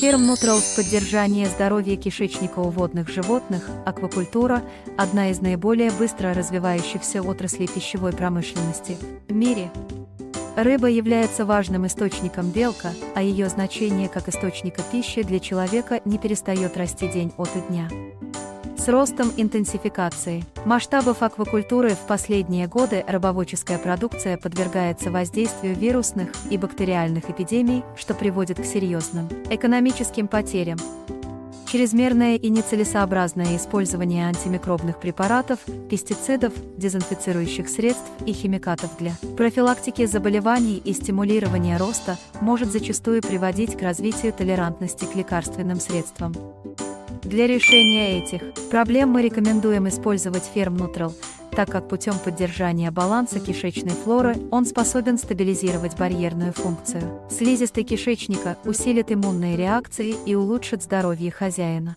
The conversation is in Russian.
В поддержание здоровья кишечника у водных животных, аквакультура – одна из наиболее быстро развивающихся отраслей пищевой промышленности в мире. Рыба является важным источником белка, а ее значение как источника пищи для человека не перестает расти день от дня. С ростом интенсификации масштабов аквакультуры в последние годы рыбоводческая продукция подвергается воздействию вирусных и бактериальных эпидемий, что приводит к серьезным экономическим потерям. Чрезмерное и нецелесообразное использование антимикробных препаратов, пестицидов, дезинфицирующих средств и химикатов для профилактики заболеваний и стимулирования роста может зачастую приводить к развитию толерантности к лекарственным средствам. Для решения этих проблем мы рекомендуем использовать ферм Нутрал, так как путем поддержания баланса кишечной флоры он способен стабилизировать барьерную функцию слизистой кишечника, усилит иммунные реакции и улучшит здоровье хозяина.